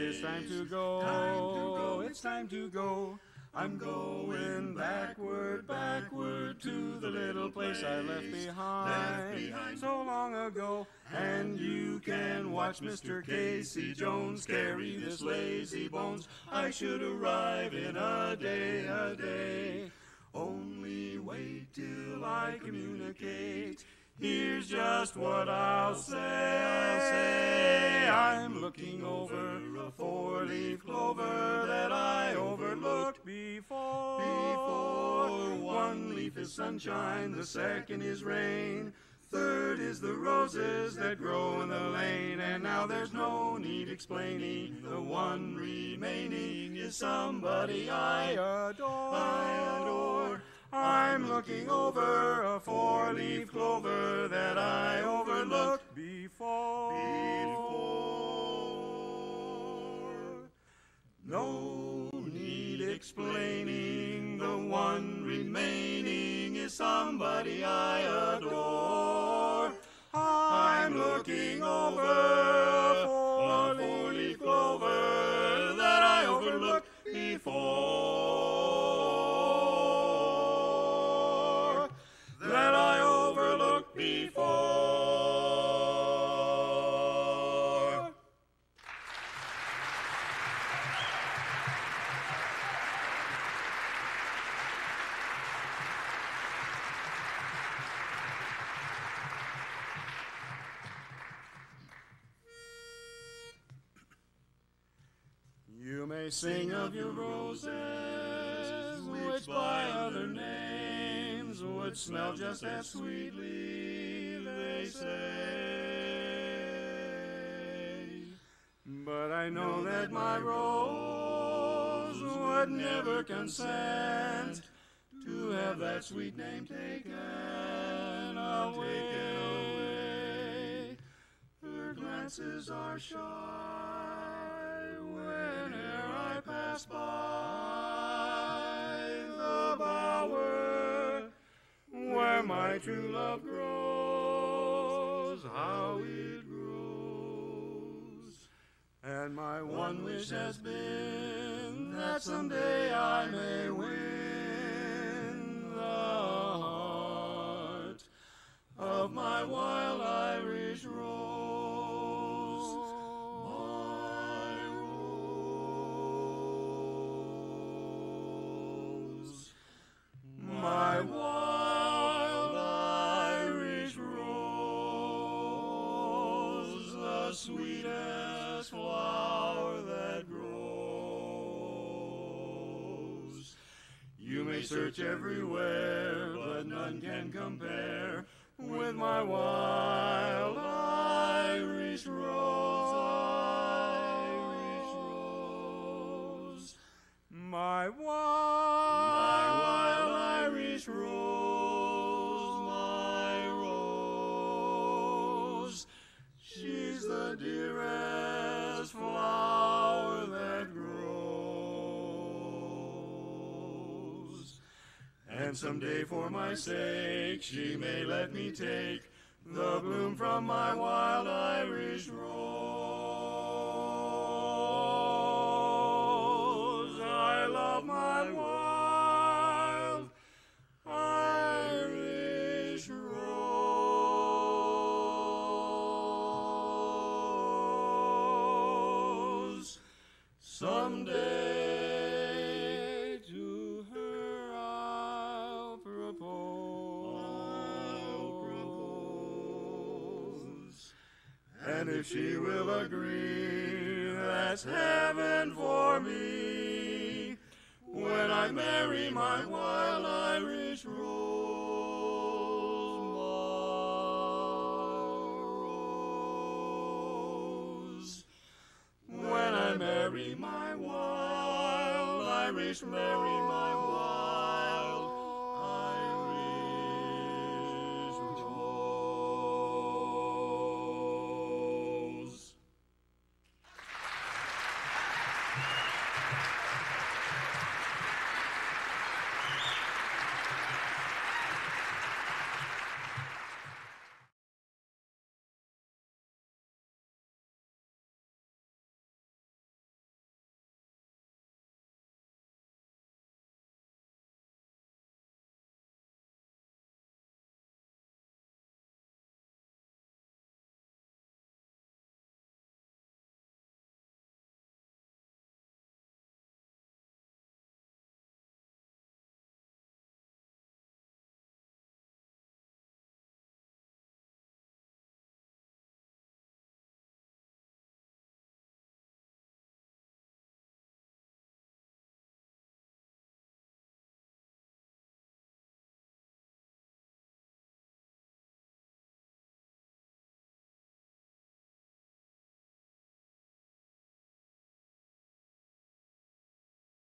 It's time to go. Time to go. It's time to go. I'm going backward, backward to the little place I left behind, Left behind. so long ago. And you can watch Mr. Casey Jones carry this lazy bones. I should arrive in a day, a day. Only wait till I communicate. Here's just what I'll say. I'll say looking over a four-leaf clover that I overlooked before. Before one leaf is sunshine, the second is rain. Third is the roses that grow in the lane, and now there's no need explaining. The one remaining is somebody I adore. I adore. I'm looking over a four-leaf clover that I overlooked before. Before. Explaining. The one remaining is somebody I adore. I'm looking over sing of your roses, which by other names would smell just as sweetly, they say. But I know that my rose would never consent to have that sweet name taken away. Her glances are shy my true love grows. How it grows. And my one wish has been that someday I may sweetest flower that grows. You may search everywhere, but none can compare with my wild Irish rose. Dearest flower that grows. And someday for my sake she may let me take the bloom from my wild Irish And if she will agree, that's heaven for me. When I marry my wild Irish rose. When I marry my wild Irish, marry